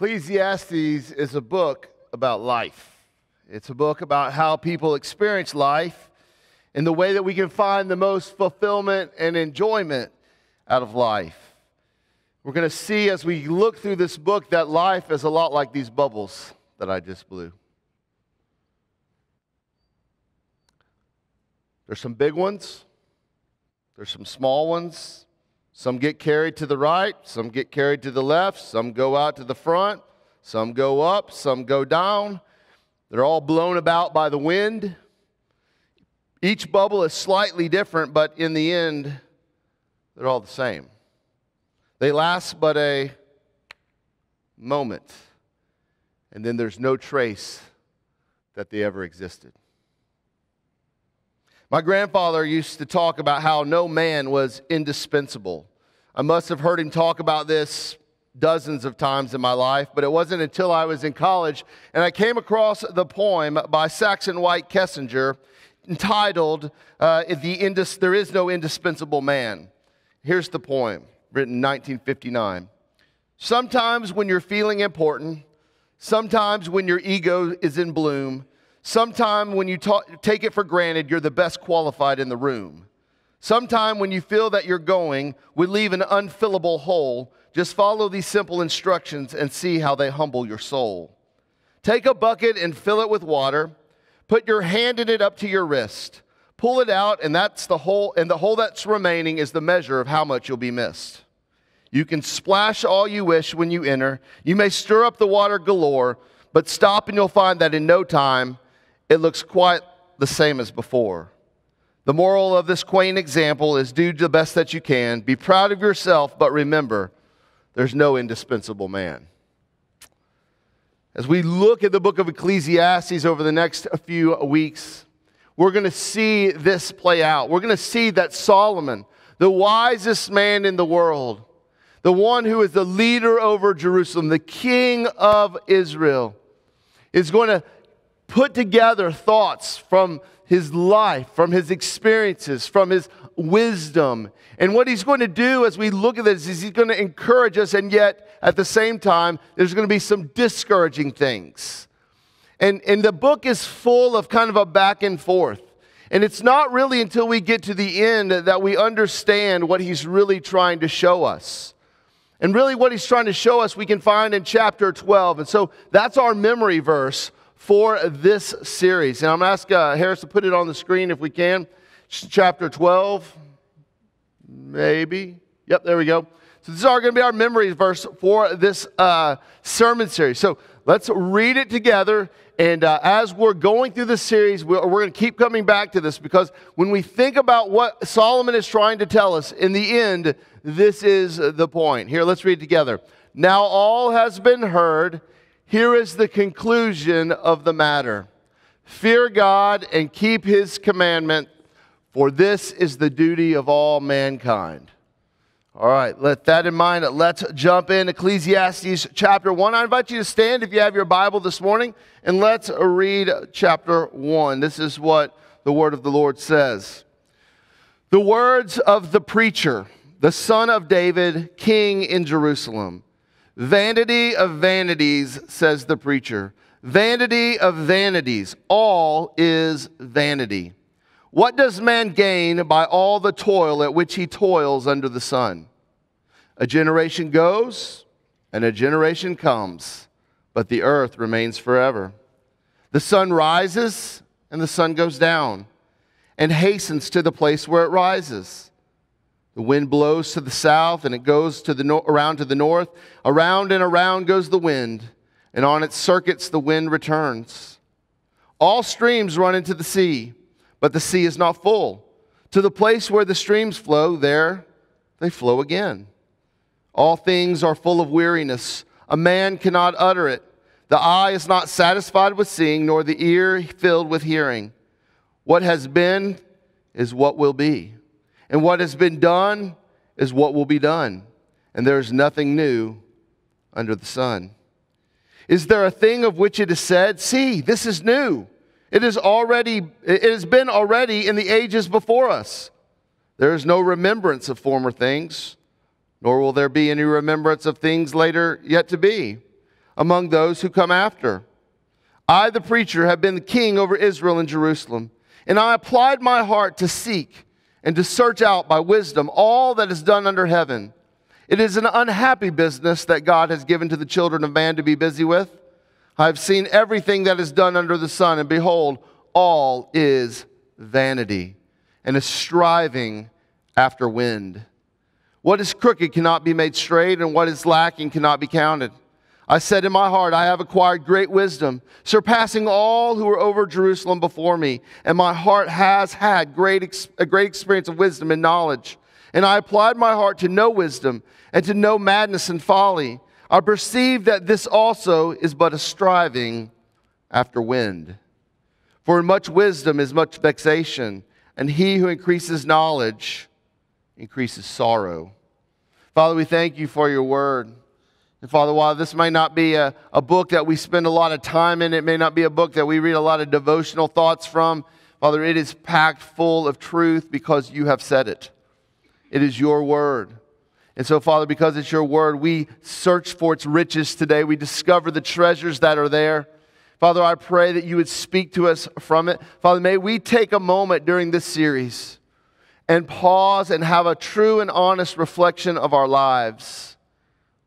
Ecclesiastes is a book about life. It's a book about how people experience life and the way that we can find the most fulfillment and enjoyment out of life. We're going to see as we look through this book that life is a lot like these bubbles that I just blew. There's some big ones, there's some small ones, some get carried to the right, some get carried to the left, some go out to the front, some go up, some go down. They're all blown about by the wind. Each bubble is slightly different, but in the end, they're all the same. They last but a moment, and then there's no trace that they ever existed. My grandfather used to talk about how no man was indispensable. I must have heard him talk about this dozens of times in my life, but it wasn't until I was in college and I came across the poem by Saxon White Kessinger entitled uh, the Indis- There Is No Indispensable Man. Here's the poem, written in 1959. Sometimes when you're feeling important, sometimes when your ego is in bloom, Sometime when you ta- take it for granted, you're the best qualified in the room. Sometime when you feel that you're going would leave an unfillable hole, just follow these simple instructions and see how they humble your soul. Take a bucket and fill it with water. Put your hand in it up to your wrist. Pull it out, and that's the hole, and the hole that's remaining is the measure of how much you'll be missed. You can splash all you wish when you enter. You may stir up the water galore, but stop and you'll find that in no time it looks quite the same as before. The moral of this quaint example is do the best that you can, be proud of yourself, but remember, there's no indispensable man. As we look at the book of Ecclesiastes over the next few weeks, we're going to see this play out. We're going to see that Solomon, the wisest man in the world, the one who is the leader over Jerusalem, the king of Israel, is going to put together thoughts from his life, from his experiences, from his wisdom. And what he's going to do as we look at this is he's going to encourage us, and yet at the same time, there's going to be some discouraging things. And, and the book is full of kind of a back and forth. And it's not really until we get to the end that we understand what he's really trying to show us. And really, what he's trying to show us, we can find in chapter 12. And so that's our memory verse for this series. And I'm going to ask uh, Harris to put it on the screen if we can. Chapter 12, maybe. Yep, there we go. So this is going to be our memory verse for this uh, sermon series. So let's read it together. And uh, as we're going through this series, we're, we're going to keep coming back to this because when we think about what Solomon is trying to tell us, in the end, this is the point. Here, let's read together. Now all has been heard here is the conclusion of the matter Fear God and keep his commandment, for this is the duty of all mankind. All right, let that in mind. Let's jump in Ecclesiastes chapter 1. I invite you to stand if you have your Bible this morning, and let's read chapter 1. This is what the word of the Lord says. The words of the preacher, the son of David, king in Jerusalem. Vanity of vanities, says the preacher. Vanity of vanities. All is vanity. What does man gain by all the toil at which he toils under the sun? A generation goes and a generation comes, but the earth remains forever. The sun rises and the sun goes down and hastens to the place where it rises. The wind blows to the south and it goes to the no- around to the north. Around and around goes the wind, and on its circuits the wind returns. All streams run into the sea, but the sea is not full. To the place where the streams flow, there they flow again. All things are full of weariness. A man cannot utter it. The eye is not satisfied with seeing, nor the ear filled with hearing. What has been is what will be and what has been done is what will be done. And there is nothing new under the sun. Is there a thing of which it is said, See, this is new? It is already, it has been already in the ages before us. There is no remembrance of former things, nor will there be any remembrance of things later yet to be. among those who come after. I, the preacher, have been the king over Israel and Jerusalem, and I applied my heart to seek and to search out by wisdom all that is done under heaven. It is an unhappy business that God has given to the children of man to be busy with. I have seen everything that is done under the sun, and behold, all is vanity and a striving after wind. What is crooked cannot be made straight, and what is lacking cannot be counted. I said in my heart, I have acquired great wisdom, surpassing all who were over Jerusalem before me, and my heart has had great, a great experience of wisdom and knowledge. And I applied my heart to know wisdom and to know madness and folly. I perceive that this also is but a striving after wind. For in much wisdom is much vexation, and he who increases knowledge increases sorrow. Father, we thank you for your word. And Father, while this may not be a, a book that we spend a lot of time in, it may not be a book that we read a lot of devotional thoughts from, Father, it is packed full of truth because you have said it. It is your word. And so, Father, because it's your word, we search for its riches today. We discover the treasures that are there. Father, I pray that you would speak to us from it. Father, may we take a moment during this series and pause and have a true and honest reflection of our lives.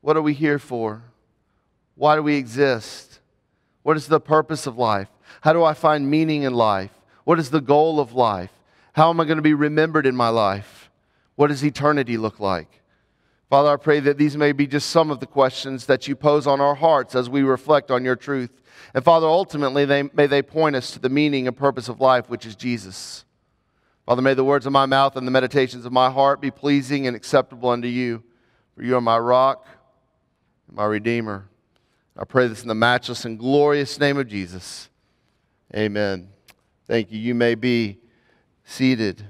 What are we here for? Why do we exist? What is the purpose of life? How do I find meaning in life? What is the goal of life? How am I going to be remembered in my life? What does eternity look like? Father, I pray that these may be just some of the questions that you pose on our hearts as we reflect on your truth. And Father, ultimately, they, may they point us to the meaning and purpose of life, which is Jesus. Father, may the words of my mouth and the meditations of my heart be pleasing and acceptable unto you. For you are my rock my Redeemer. I pray this in the matchless and glorious name of Jesus. Amen. Thank you. You may be seated.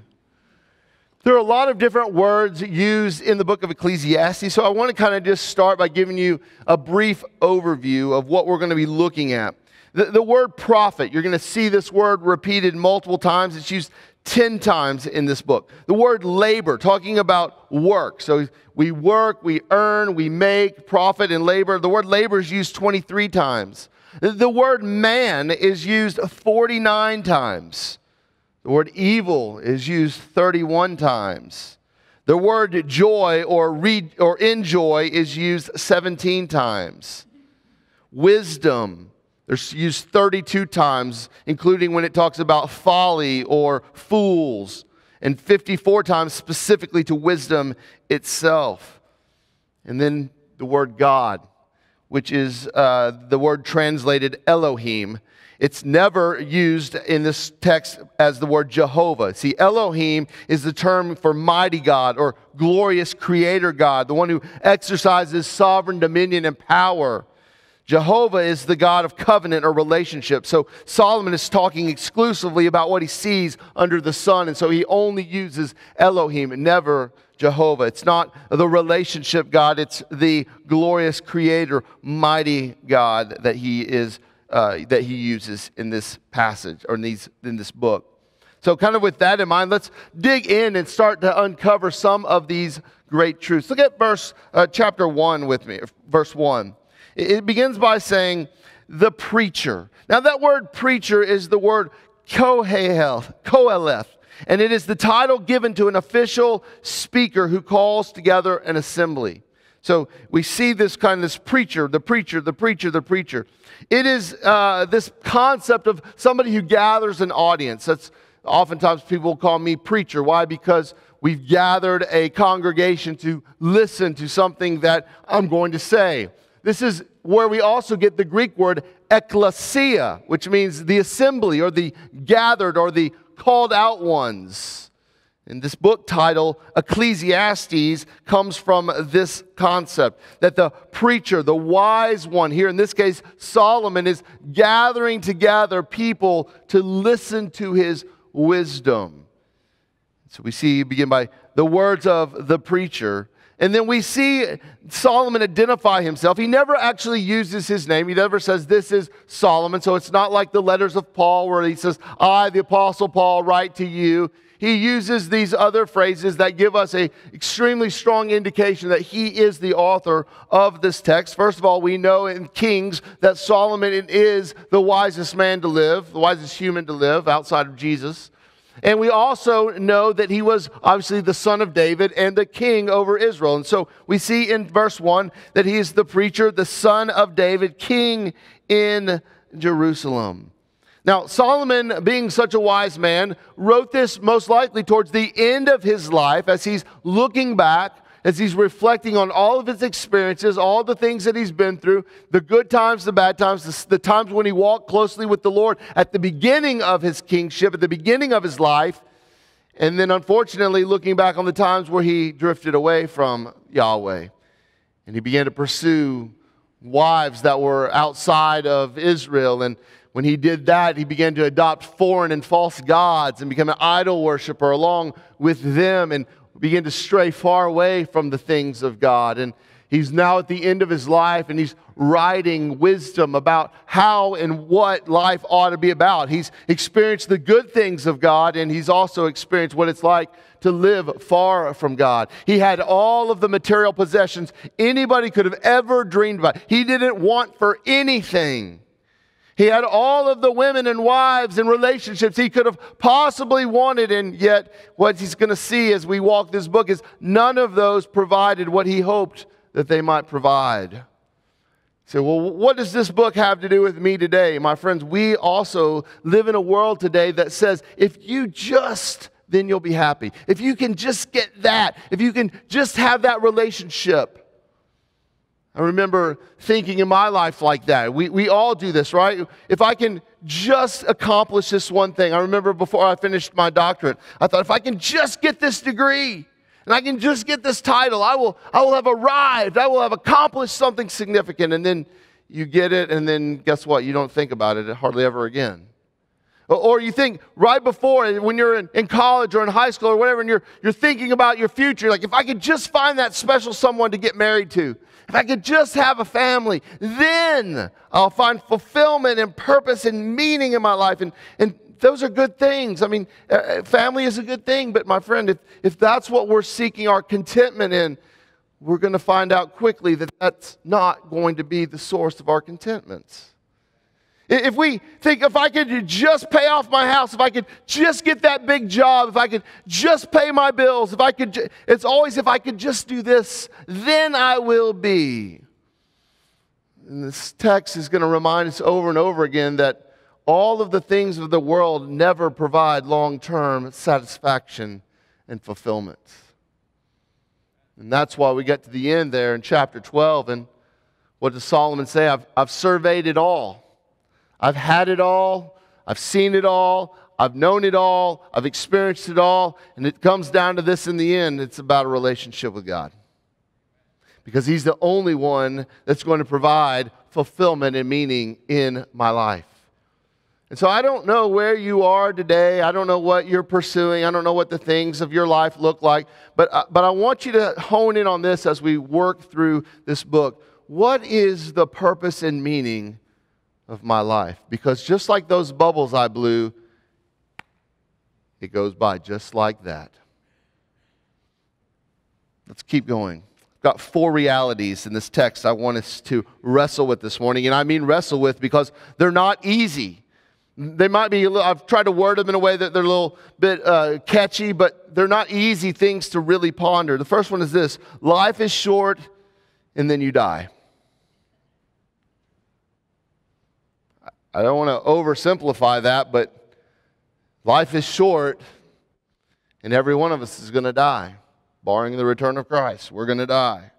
There are a lot of different words used in the book of Ecclesiastes, so I want to kind of just start by giving you a brief overview of what we're going to be looking at. The, the word profit, you're going to see this word repeated multiple times. It's used 10 times in this book. The word labor, talking about work. So we work, we earn, we make, profit, and labor. The word labor is used 23 times. The word man is used 49 times. The word evil is used 31 times. The word joy or, re- or enjoy is used 17 times. Wisdom they're used 32 times, including when it talks about folly or fools, and 54 times specifically to wisdom itself. And then the word God, which is uh, the word translated Elohim. It's never used in this text as the word Jehovah. See, Elohim is the term for mighty God or glorious creator God, the one who exercises sovereign dominion and power. Jehovah is the God of covenant or relationship. So Solomon is talking exclusively about what he sees under the sun. And so he only uses Elohim, never Jehovah. It's not the relationship God, it's the glorious creator, mighty God that he is. Uh, that he uses in this passage or in, these, in this book. So, kind of with that in mind, let's dig in and start to uncover some of these great truths. Look at verse uh, chapter 1 with me, verse 1. It begins by saying, the preacher. Now, that word preacher is the word koheleth, and it is the title given to an official speaker who calls together an assembly. So we see this kind of this preacher, the preacher, the preacher, the preacher. It is uh, this concept of somebody who gathers an audience. That's oftentimes people call me preacher. Why? Because we've gathered a congregation to listen to something that I'm going to say. This is where we also get the Greek word ecclesia, which means the assembly or the gathered or the called out ones. And this book title, Ecclesiastes, comes from this concept that the preacher, the wise one, here in this case, Solomon, is gathering together people to listen to his wisdom. So we see, begin by the words of the preacher. And then we see Solomon identify himself. He never actually uses his name. He never says, This is Solomon. So it's not like the letters of Paul where he says, I, the Apostle Paul, write to you. he uses these other phrases that give us a extremely strong indication that he is the author of this text. First of all, we know in Kings that Solomon is the wisest man to live, the wisest human to live outside of Jesus. And we also know that he was obviously the son of David and the king over Israel. And so we see in verse 1 that he is the preacher, the son of David, king in Jerusalem. Now, Solomon, being such a wise man, wrote this most likely towards the end of his life as he's looking back, as he's reflecting on all of his experiences, all the things that he's been through, the good times, the bad times, the, the times when he walked closely with the Lord at the beginning of his kingship, at the beginning of his life, and then unfortunately looking back on the times where he drifted away from Yahweh and he began to pursue wives that were outside of Israel and when he did that, he began to adopt foreign and false gods and become an idol worshiper along with them and began to stray far away from the things of God. And he's now at the end of his life and he's writing wisdom about how and what life ought to be about. He's experienced the good things of God and he's also experienced what it's like to live far from God. He had all of the material possessions anybody could have ever dreamed about. He didn't want for anything. He had all of the women and wives and relationships he could have possibly wanted, and yet what he's going to see as we walk this book is none of those provided what he hoped that they might provide. So, well, what does this book have to do with me today? My friends, we also live in a world today that says if you just, then you'll be happy. If you can just get that, if you can just have that relationship, I remember thinking in my life like that. We, we all do this, right? If I can just accomplish this one thing, I remember before I finished my doctorate, I thought if I can just get this degree and I can just get this title, I will, I will have arrived, I will have accomplished something significant. And then you get it, and then guess what? You don't think about it hardly ever again. Or you think right before, when you're in, in, college or in high school or whatever, and you're, you're thinking about your future, like if I could just find that special someone to get married to, if I could just have a family, then I'll find fulfillment and purpose and meaning in my life. And, and those are good things. I mean, uh, uh, family is a good thing, but my friend, if, if that's what we're seeking our contentment in, we're going to find out quickly that that's not going to be the source of our contentments. If we think if I could just pay off my house, if I could just get that big job, if I could just pay my bills, if I could, it's always if I could just do this, then I will be. And this text is going to remind us over and over again that all of the things of the world never provide long term satisfaction and fulfillment. And that's why we get to the end there in chapter 12. And what does Solomon say? I've, I've surveyed it all. I've had it all, I've seen it all, I've known it all, I've experienced it all, and it comes down to this in the end it's about a relationship with God. Because He's the only one that's going to provide fulfillment and meaning in my life. And so I don't know where you are today. I don't know what you're pursuing. I don't know what the things of your life look like. But, uh, but I want you to hone in on this as we work through this book. What is the purpose and meaning of my life. Because just like those bubbles I blew, it goes by just like that. Let's keep going. I've got four realities in this text I want us to wrestle with this morning. And I mean wrestle with because they're not easy. They might be, I've tried to word them in a way that they're a little bit uh, catchy, but they're not easy things to really ponder. The first one is this life is short and then you die. I don't want to oversimplify that, but life is short, and every one of us is going to die, barring the return of Christ. We're going to die.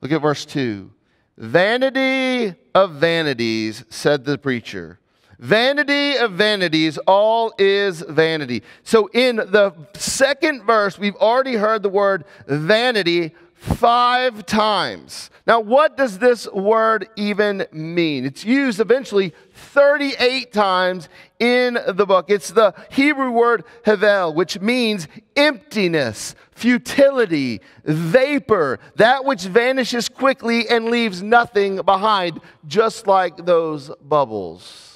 Look at verse 2. Vanity of vanities, said the preacher. Vanity of vanities, all is vanity. So in the second verse, we've already heard the word vanity five times. Now, what does this word even mean? It's used eventually 38 times in the book. It's the Hebrew word hevel, which means emptiness, futility, vapor, that which vanishes quickly and leaves nothing behind, just like those bubbles.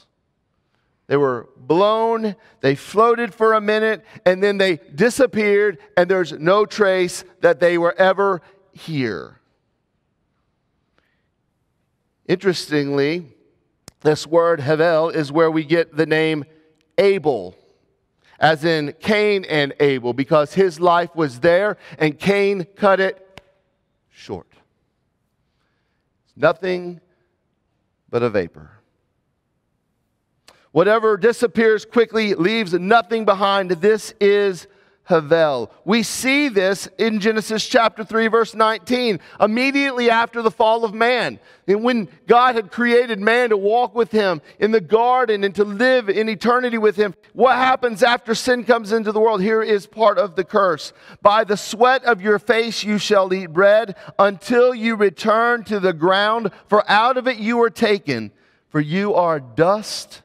They were blown, they floated for a minute, and then they disappeared, and there's no trace that they were ever here. Interestingly, this word Havel is where we get the name Abel, as in Cain and Abel, because his life was there and Cain cut it short. It's nothing but a vapor. Whatever disappears quickly leaves nothing behind. This is Havel. We see this in Genesis chapter 3, verse 19, immediately after the fall of man. And when God had created man to walk with him in the garden and to live in eternity with him, what happens after sin comes into the world? Here is part of the curse. By the sweat of your face you shall eat bread until you return to the ground, for out of it you were taken, for you are dust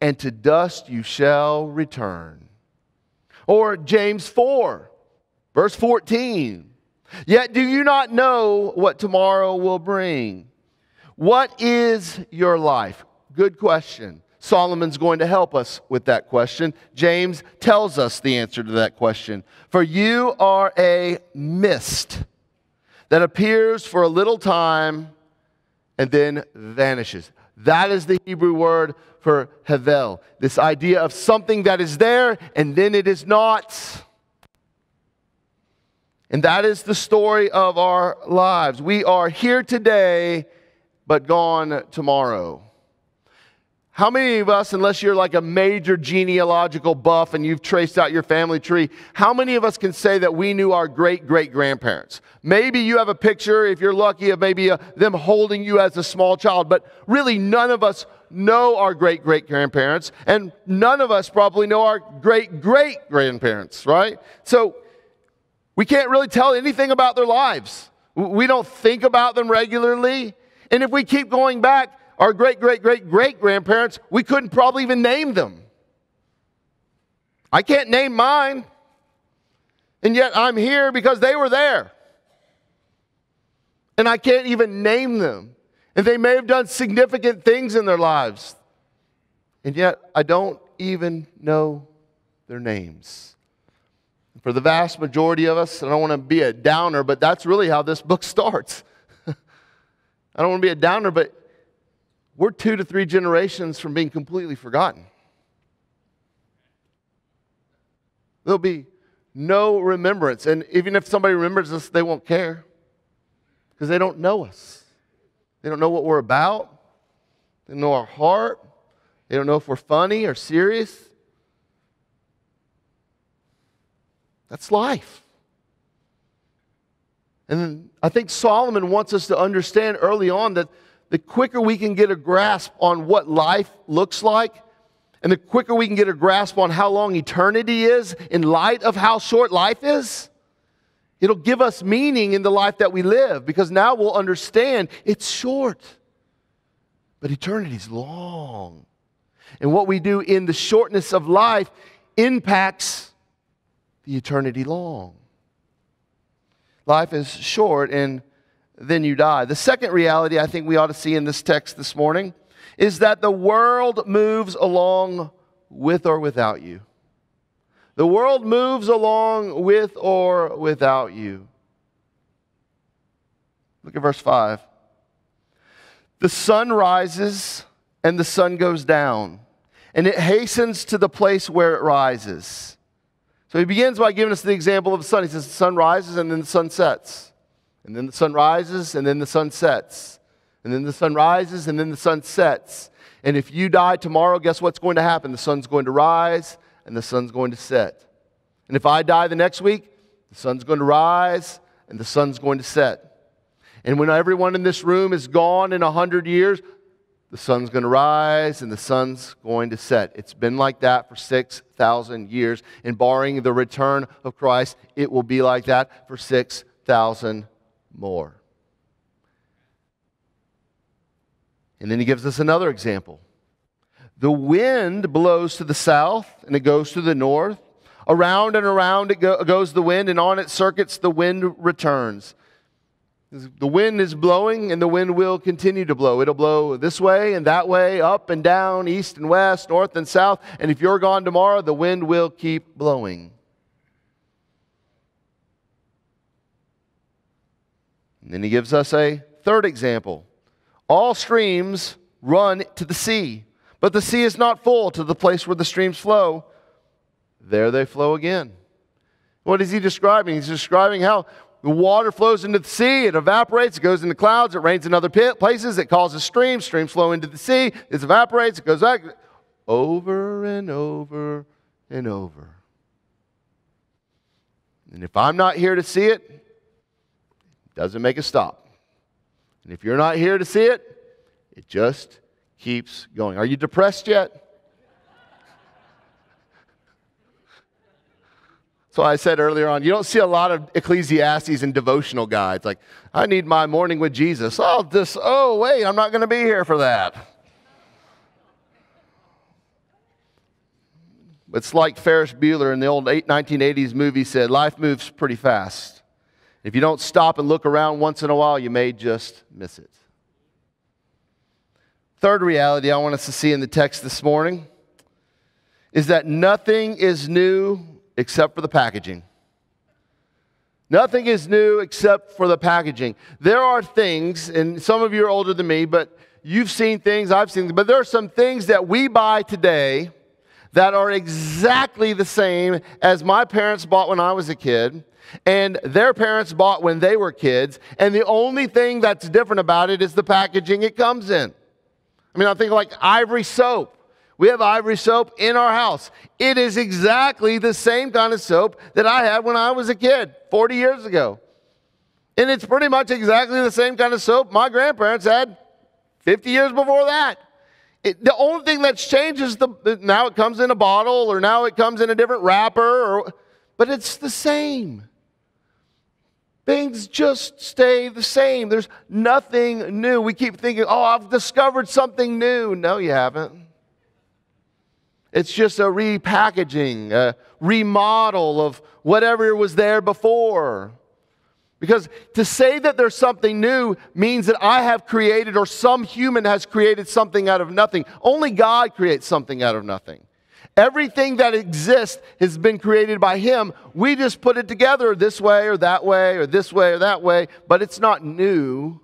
and to dust you shall return. Or James 4, verse 14. Yet do you not know what tomorrow will bring? What is your life? Good question. Solomon's going to help us with that question. James tells us the answer to that question. For you are a mist that appears for a little time and then vanishes. That is the Hebrew word for Havel. This idea of something that is there and then it is not. And that is the story of our lives. We are here today, but gone tomorrow. How many of us, unless you're like a major genealogical buff and you've traced out your family tree, how many of us can say that we knew our great great grandparents? Maybe you have a picture, if you're lucky, of maybe a, uh, them holding you as a small child, but really none of us know our great great grandparents, and none of us probably know our great great grandparents, right? So we can't really tell anything about their lives. We don't think about them regularly. And if we keep going back, our great, great, great, great grandparents, we couldn't probably even name them. I can't name mine. And yet I'm here because they were there. And I can't even name them. And they may have done significant things in their lives. And yet I don't even know their names. For the vast majority of us, I don't want to be a downer, but that's really how this book starts. I don't want to be a downer, but we're two to three generations from being completely forgotten. There'll be no remembrance. And even if somebody remembers us, they won't care because they don't know us. They don't know what we're about, they don't know our heart, they don't know if we're funny or serious. That's life. And I think Solomon wants us to understand early on that the quicker we can get a grasp on what life looks like, and the quicker we can get a grasp on how long eternity is in light of how short life is, it'll give us meaning in the life that we live because now we'll understand it's short, but eternity's long. And what we do in the shortness of life impacts the eternity long. Life is short and then you die. The second reality I think we ought to see in this text this morning is that the world moves along with or without you. The world moves along with or without you. Look at verse 5. The sun rises and the sun goes down, and it hastens to the place where it rises. So he begins by giving us the example of the sun. He says the sun rises and then the sun sets. And then the sun rises, and then the sun sets. And then the sun rises, and then the sun sets. And if you die tomorrow, guess what's going to happen? The sun's going to rise, and the sun's going to set. And if I die the next week, the sun's going to rise, and the sun's going to set. And when everyone in this room is gone in a hundred years, the sun's going to rise and the sun's going to set. It's been like that for 6,000 years. And barring the return of Christ, it will be like that for 6,000 more. And then he gives us another example. The wind blows to the south and it goes to the north. Around and around it go, goes the wind, and on its circuits the wind returns. The wind is blowing and the wind will continue to blow. It'll blow this way and that way, up and down, east and west, north and south. And if you're gone tomorrow, the wind will keep blowing. And then he gives us a third example. All streams run to the sea, but the sea is not full to the place where the streams flow. There they flow again. What is he describing? He's describing how the water flows into the sea, it evaporates, it goes into clouds, it rains in other places, it causes streams, streams flow into the sea, it evaporates, it goes back over and over and over. And if I'm not here to see it, it doesn't make a stop. And if you're not here to see it, it just keeps going. Are you depressed yet? So I said earlier on, you don't see a lot of Ecclesiastes and devotional guides. Like, I need my morning with Jesus. Oh, this, oh, wait, I'm not going to be here for that. It's like Ferris Bueller in the old 1980s movie said, life moves pretty fast. If you don't stop and look around once in a while, you may just miss it. Third reality I want us to see in the text this morning is that nothing is new except for the packaging. Nothing is new except for the packaging. There are things, and some of you are older than me, but you've seen things, I've seen but there are some things that we buy today that are exactly the same as my parents bought when I was a kid and their parents bought when they were kids. And the only thing that's different about it is the packaging it comes in. I mean, I think like ivory soap. We have ivory soap in our house. It is exactly the same kind of soap that I had when I was a kid 40 years ago. And it's pretty much exactly the same kind of soap my grandparents had 50 years before that. It, the only thing that's changed is the now it comes in a bottle or now it comes in a different wrapper or but it's the same. Things just stay the same. There's nothing new. We keep thinking, "Oh, I've discovered something new." No, you haven't. It's just a repackaging, a remodel of whatever was there before. Because to say that there's something new means that I have created or some human has created something out of nothing. Only God creates something out of nothing. Everything that exists has been created by Him. We just put it together this way or that way or this way or that way, but it's not new.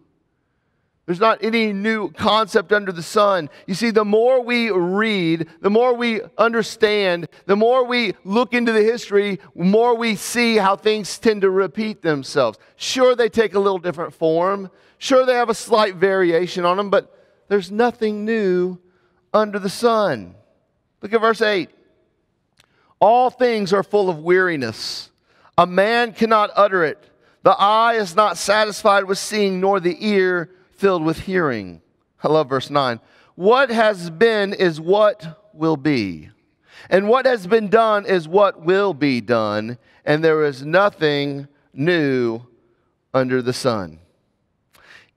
There's not any new concept under the sun. You see, the more we read, the more we understand, the more we look into the history, the more we see how things tend to repeat themselves. Sure, they take a little different form. Sure, they have a slight variation on them, but there's nothing new under the sun. Look at verse 8. All things are full of weariness. A man cannot utter it. The eye is not satisfied with seeing, nor the ear filled with hearing. I love verse 9. What has been is what will be. And what has been done is what will be done. And there is nothing new under the sun.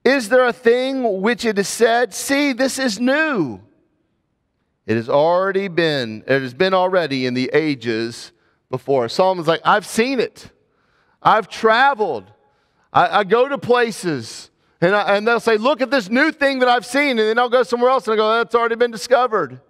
Is there a thing which it is said, See, this is new? It has already been, it has been already in the ages before. Solomon's like, I've seen it. I've traveled. I, I go to places. And, I, and they'll say, Look at this new thing that I've seen. And then I'll go somewhere else and I go, That's already been discovered.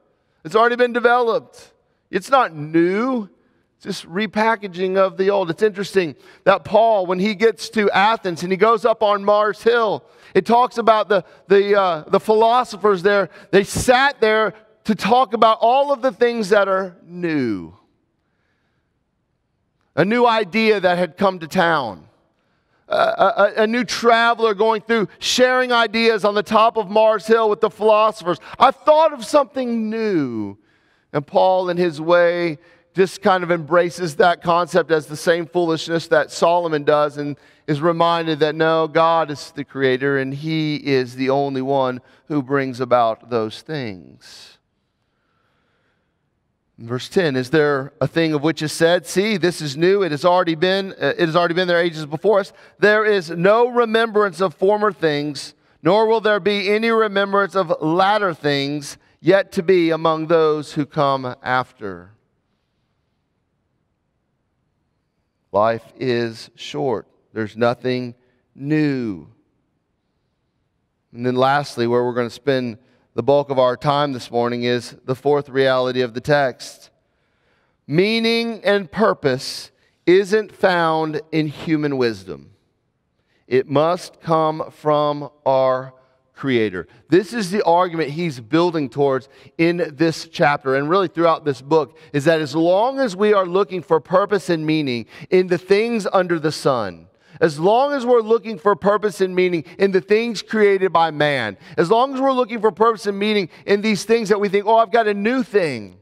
It's already been developed. It's not new, it's just repackaging of the old. It's interesting that Paul, when he gets to Athens and he goes up on Mars Hill, it talks about the, the, uh, the philosophers there. They sat there to talk about all of the things that are new. A new idea that had come to town a, a, new traveler going through, sharing ideas on the top of Mars Hill with the philosophers. I've thought of something new. And Paul, in his way, just kind of embraces that concept as the same foolishness that Solomon does and is reminded that no, God is the creator and he is the only one who brings about those things. Verse 10 Is there a thing of which is said, See, this is new, it has already been, uh, it has already been there ages before us? There is no remembrance of former things, nor will there be any remembrance of latter things yet to be among those who come after. Life is short. There's nothing new. And then, lastly, where we're going to spend the bulk of our time this morning is the fourth reality of the text. Meaning and purpose isn't found in human wisdom, it must come from our Creator. This is the argument he's building towards in this chapter and really throughout this book is that as long as we are looking for purpose and meaning in the things under the sun, as long as we're looking for purpose and meaning in the things created by man, as long as we're looking for purpose and meaning in these things that we think, oh, I've got a new thing,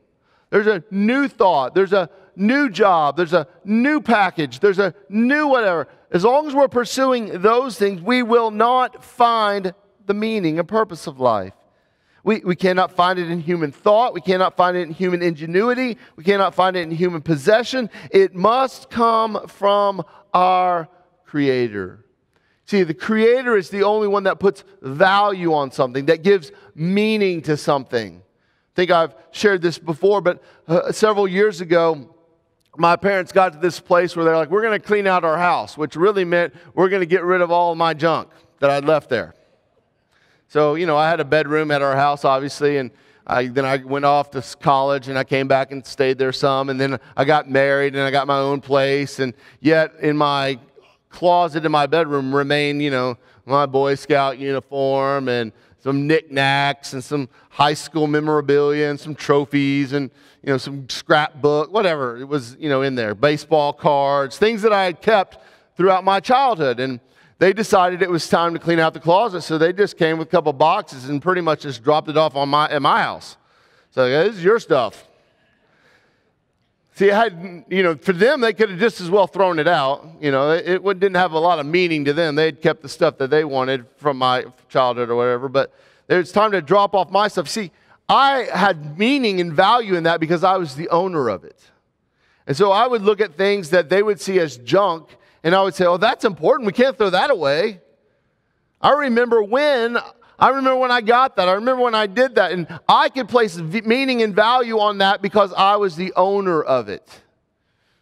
there's a new thought, there's a new job, there's a new package, there's a new whatever. As long as we're pursuing those things, we will not find the meaning and purpose of life. We, we cannot find it in human thought. We cannot find it in human ingenuity. We cannot find it in human possession. It must come from our Creator. See, the Creator is the only one that puts value on something, that gives meaning to something. I think I've shared this before, but uh, several years ago, my parents got to this place where they're like, we're going to clean out our house, which really meant we're going to get rid of all of my junk that I'd left there. So, you know, I had a bedroom at our house, obviously, and I, then I went off to college and I came back and stayed there some. And then I got married and I got my own place. And yet, in my closet in my bedroom remain, you know, my Boy Scout uniform and some knickknacks and some high school memorabilia and some trophies and, you know, some scrapbook, whatever it was, you know, in there, baseball cards, things that I had kept throughout my childhood. And they decided it was time to clean out the closet, so they just came with a couple boxes and pretty much just dropped it off on my, at my house. So, this is your stuff. See, it had, you know, for them, they could have just as well thrown it out. You know, it, it didn't have a lot of meaning to them. They'd kept the stuff that they wanted from my childhood or whatever, but it's time to drop off my stuff. See, I had meaning and value in that because I was the owner of it. And so I would look at things that they would see as junk, and I would say, oh, that's important. We can't throw that away. I remember when I remember when I got that. I remember when I did that. And I could place meaning and value on that because I was the owner of it.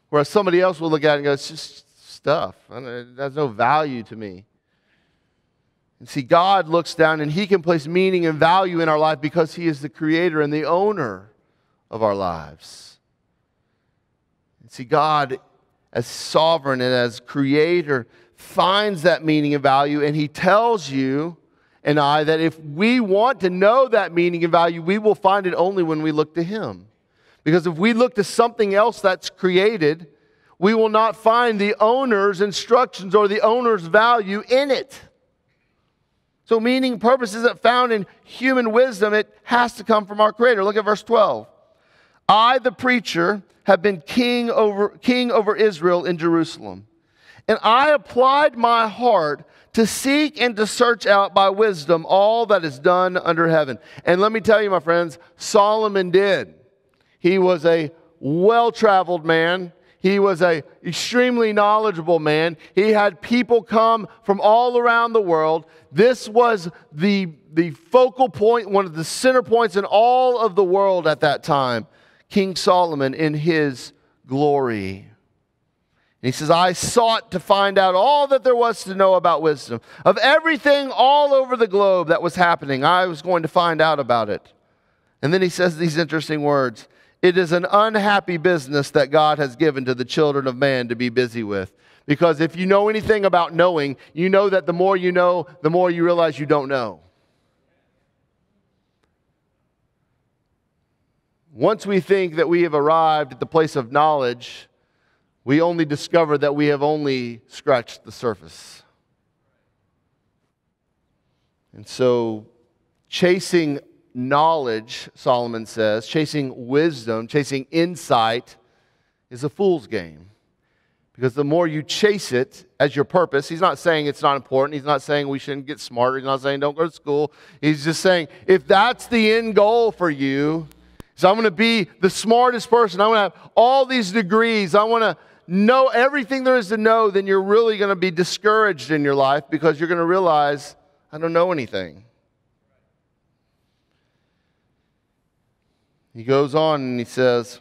Whereas somebody else will look at it and go, it's just stuff. It has no value to me. And see, God looks down and He can place meaning and value in our life because He is the creator and the owner of our lives. And see, God, as sovereign and as creator, finds that meaning and value and He tells you and I that if we want to know that meaning and value, we will find it only when we look to Him. Because if we look to something else that's created, we will not find the owner's instructions or the owner's value in it. So, meaning purpose isn't found in human wisdom, it has to come from our Creator. Look at verse 12. I, the preacher, have been king over, king over Israel in Jerusalem. And I applied my heart to seek and to search out by wisdom all that is done under heaven. And let me tell you, my friends, Solomon did. He was a well traveled man. He was a extremely knowledgeable man. He had people come from all around the world. This was the, the focal point, one of the center points in all of the world at that time. King Solomon in his glory. He says, I sought to find out all that there was to know about wisdom. Of everything all over the globe that was happening, I was going to find out about it. And then he says these interesting words It is an unhappy business that God has given to the children of man to be busy with. Because if you know anything about knowing, you know that the more you know, the more you realize you don't know. Once we think that we have arrived at the place of knowledge, we only discover that we have only scratched the surface. And so, chasing knowledge, Solomon says, chasing wisdom, chasing insight is a fool's game. Because the more you chase it as your purpose, he's not saying it's not important. He's not saying we shouldn't get smarter. He's not saying don't go to school. He's just saying if that's the end goal for you, so I'm going to be the smartest person. I want to have all these degrees. I want to know everything there is to know, then you're really going to be discouraged in your life because you're going to realize, I don't know anything. He goes on and he says,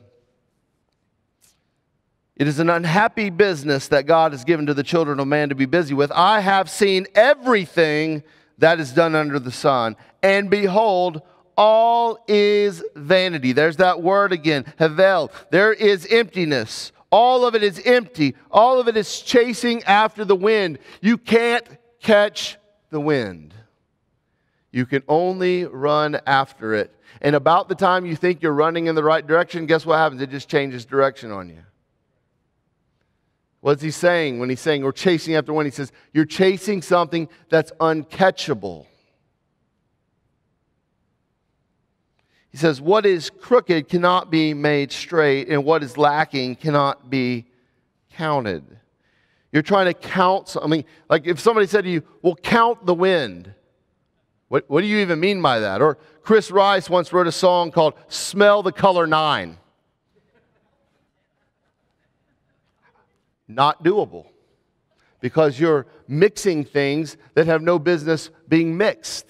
It is an unhappy business that God has given to the children of man to be busy with. I have seen everything that is done under the sun, and behold, all is vanity. There's that word again, hevel. There is emptiness. All of it is empty. All of it is chasing after the wind. You can't catch the wind. You can only run after it. And about the time you think you're running in the right direction, guess what happens? It just changes direction on you. What's he saying when he's saying we're chasing after one? He says, You're chasing something that's uncatchable. He says, What is crooked cannot be made straight, and what is lacking cannot be counted. You're trying to count something. I mean, like if somebody said to you, Well, count the wind. What, what do you even mean by that? Or Chris Rice once wrote a song called Smell the Color Nine. Not doable because you're mixing things that have no business being mixed.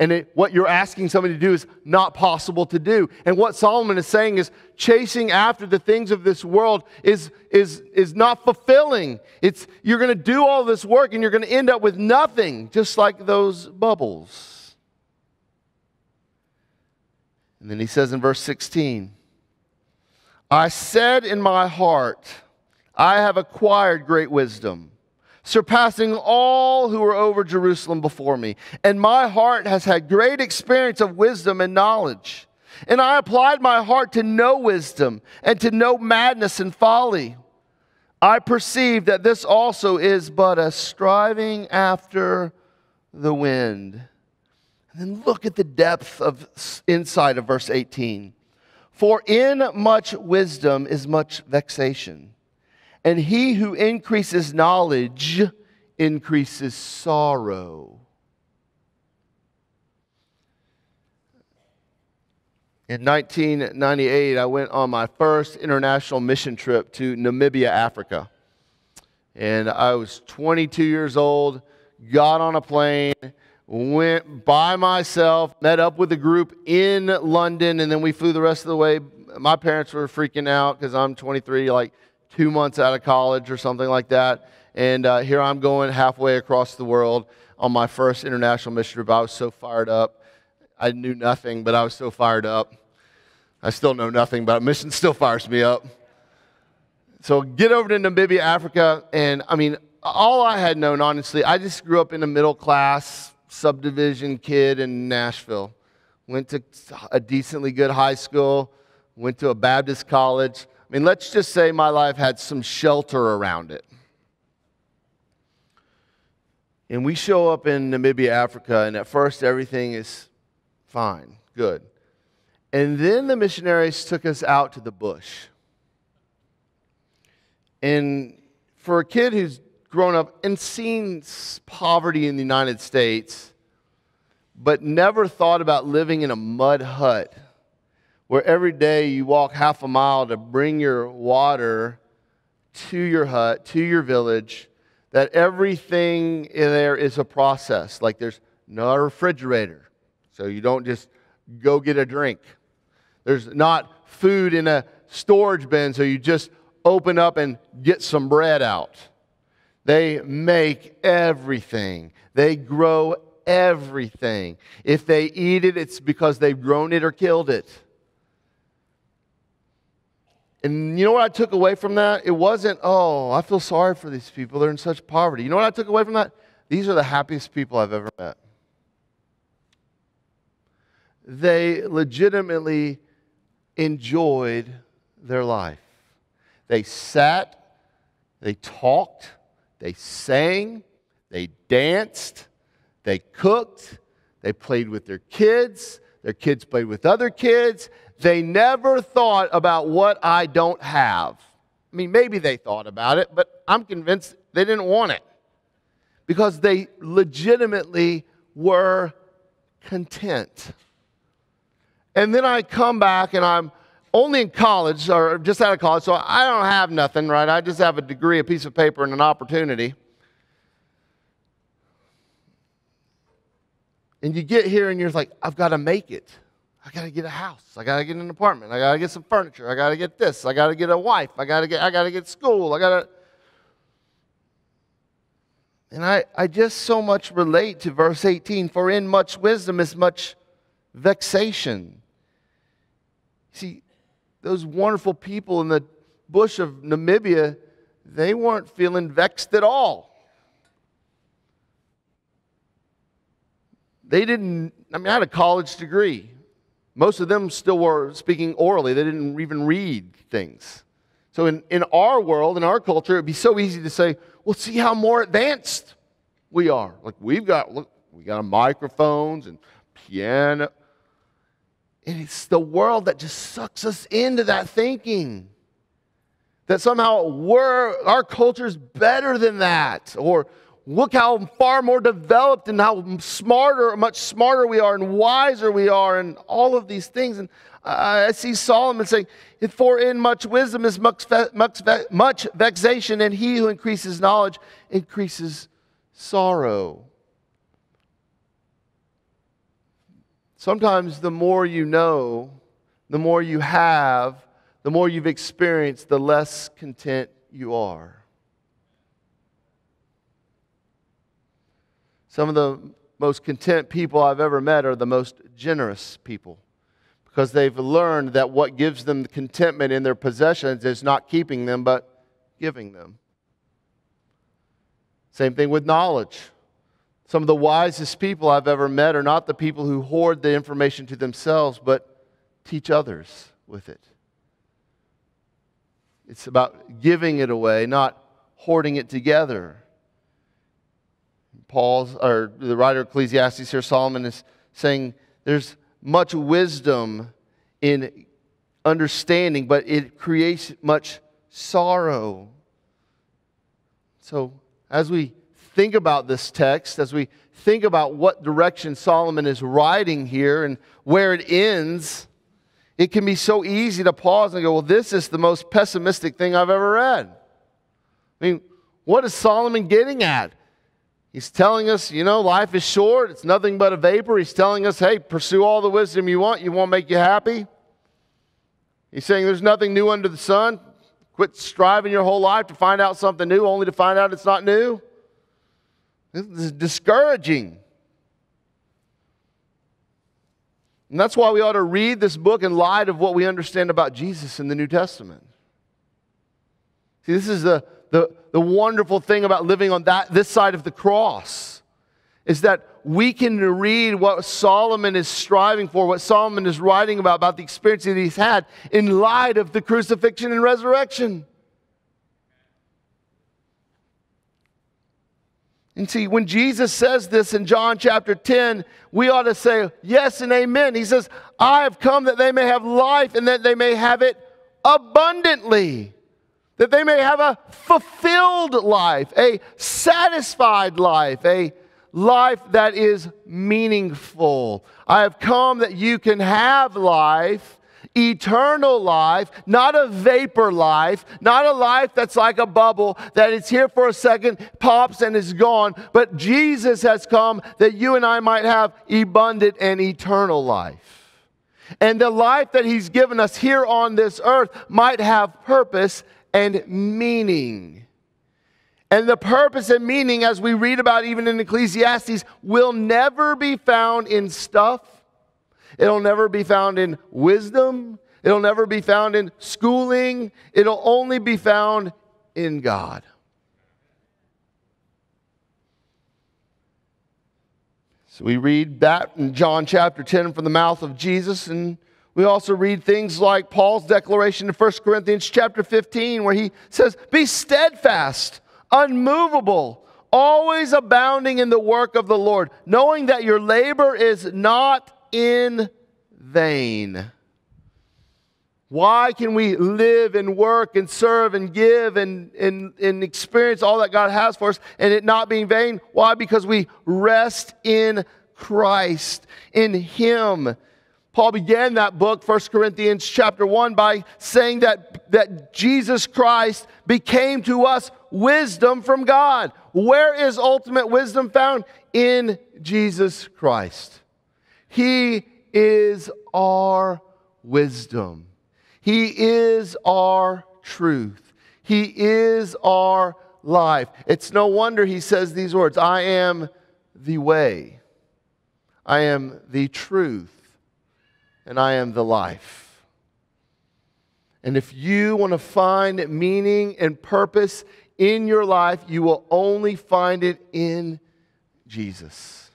And it, what you're asking somebody to do is not possible to do. And what Solomon is saying is chasing after the things of this world is, is, is not fulfilling. It's, you're going to do all this work and you're going to end up with nothing, just like those bubbles. And then he says in verse 16, I said in my heart, I have acquired great wisdom surpassing all who were over Jerusalem before me. And my heart has had great experience of wisdom and knowledge. And I applied my heart to know wisdom and to know madness and folly. I perceive that this also is but a striving after the wind. And then look at the depth of insight of verse 18. For in much wisdom is much vexation and he who increases knowledge increases sorrow. In 1998, I went on my first international mission trip to Namibia, Africa. And I was 22 years old, got on a plane, went by myself, met up with a group in London, and then we flew the rest of the way. My parents were freaking out because I'm 23, like, two months out of college or something like that. And uh, here I'm going halfway across the world on my first international mission trip. I was so fired up. I knew nothing, but I was so fired up. I still know nothing, but mission still fires me up. So get over to Namibia, Africa, and I mean, all I had known, honestly, I just grew up in a middle class subdivision kid in Nashville. Went to a decently good high school, went to a Baptist college. I mean, let's just say my life had some shelter around it. And we show up in Namibia, Africa, and at first everything is fine, good. And then the missionaries took us out to the bush. And for a kid who's grown up and seen poverty in the United States, but never thought about living in a mud hut where every day you walk half a mile to bring your water to your hut, to your village, that everything in there is a process. Like there's not a refrigerator, so you don't just go get a drink. There's not food in a storage bin, so you just open up and get some bread out. They make everything, they grow everything. If they eat it, it's because they've grown it or killed it. And you know what I took away from that? It wasn't, oh, I feel sorry for these people. They're in such poverty. You know what I took away from that? These are the happiest people I've ever met. They legitimately enjoyed their life. They sat, they talked, they sang, they danced, they cooked, they played with their kids, their kids played with other kids, they never thought about what I don't have. I mean, maybe they thought about it, but I'm convinced they didn't want it because they legitimately were content. And then I come back and I'm only in college or just out of college, so I don't have nothing, right? I just have a degree, a piece of paper, and an opportunity. And you get here and you're like, I've got to make it. I got to get a house. I got to get an apartment. I got to get some furniture. I got to get this. I got to get a wife. I got to get I got to get school. I got to And I I just so much relate to verse 18 for in much wisdom is much vexation. See, those wonderful people in the bush of Namibia, they weren't feeling vexed at all. They didn't, I mean, I had a college degree. Most of them still were speaking orally, they didn't even read things. So, in, in our world, in our culture, it'd be so easy to say, well, see how more advanced we are. Like, we've got, look, we got microphones and piano. And it's the world that just sucks us into that thinking that somehow we're, our culture's better than that, or look how far more developed and how smarter, much smarter we are and wiser we are, and all of these things. And I see Solomon saying, For in much wisdom is much, much, much vexation, and he who increases knowledge increases sorrow. Sometimes the more you know, the more you have, the more you've experienced, the less content you are. Some of the most content people I've ever met are the most generous people because they've learned that what gives them contentment in their possessions is not keeping them, but giving them. Same thing with knowledge. Some of the wisest people I've ever met are not the people who hoard the information to themselves, but teach others with it. It's about giving it away, not hoarding it together. Paul's, or the writer of Ecclesiastes here, Solomon, is saying there's much wisdom in understanding, but it creates much sorrow. So, as we think about this text, as we think about what direction Solomon is writing here and where it ends, it can be so easy to pause and go, Well, this is the most pessimistic thing I've ever read. I mean, what is Solomon getting at? He's telling us, you know, life is short. It's nothing but a vapor. He's telling us, hey, pursue all the wisdom you want. You won't make you happy. He's saying there's nothing new under the sun. Quit striving your whole life to find out something new only to find out it's not new. This is discouraging. And that's why we ought to read this book in light of what we understand about Jesus in the New Testament. See, this is the the, the wonderful thing about living on that, this side of the cross is that we can read what Solomon is striving for, what Solomon is writing about, about the experience that he's had in light of the crucifixion and resurrection. And see, when Jesus says this in John chapter 10, we ought to say yes and amen. He says, I have come that they may have life and that they may have it abundantly that they may have a fulfilled life, a satisfied life, a life that is meaningful. I have come that you can have life, eternal life, not a vapor life, not a life that's like a bubble that is here for a second, pops and is gone, but Jesus has come that you and I might have abundant and eternal life. And the life that He's given us here on this earth might have purpose and meaning. And the purpose and meaning, as we read about even in Ecclesiastes, will never be found in stuff. It'll never be found in wisdom. It'll never be found in schooling. It'll only be found in God. So we read that in John chapter 10 from the mouth of Jesus, and we also read things like Paul's declaration in 1 Corinthians chapter 15, where he says, Be steadfast, unmovable, always abounding in the work of the Lord, knowing that your labor is not in vain. Why can we live and work and serve and give and, and, and experience all that God has for us and it not being vain? Why? Because we rest in Christ, in Him. Paul began that book, 1 Corinthians chapter 1, by saying that, that Jesus Christ became to us wisdom from God. Where is ultimate wisdom found? In Jesus Christ. He is our wisdom. He is our truth. He is our life. It's no wonder he says these words I am the way, I am the truth, and I am the life. And if you want to find meaning and purpose in your life, you will only find it in Jesus.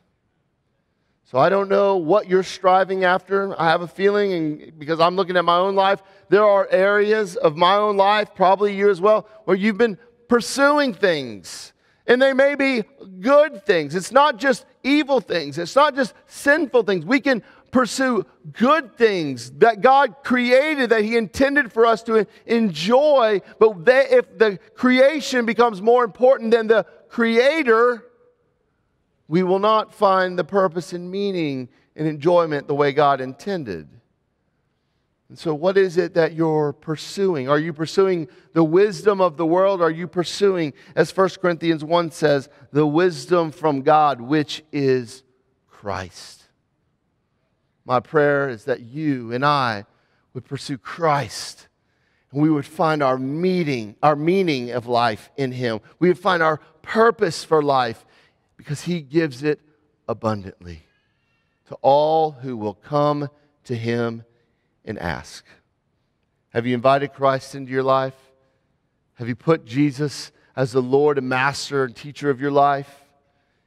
So I don't know what you're striving after. I have a feeling, and because I'm looking at my own life, there are areas of my own life, probably you as well, where you've been pursuing things. And they may be good things. It's not just evil things. It's not just sinful things. We can pursue good things that God created, that He intended for us to enjoy. But they, if the creation becomes more important than the Creator, we will not find the purpose and meaning and enjoyment the way God intended. And so, what is it that you're pursuing? Are you pursuing the wisdom of the world? Are you pursuing, as 1 Corinthians 1 says, the wisdom from God, which is Christ? My prayer is that you and I would pursue Christ and we would find our meaning, our meaning of life in Him. We would find our purpose for life because He gives it abundantly to all who will come to Him and ask. Have you invited Christ into your life? Have you put Jesus as the Lord and Master and teacher of your life?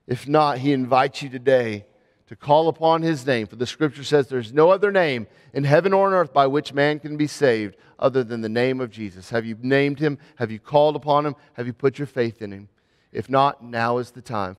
If not, He invites you today to call upon His name. For the scripture says there's no other name in heaven or on earth by which man can be saved other than the name of Jesus. Have you named Him? Have you called upon Him? Have you put your faith in Him? If not, now is the time.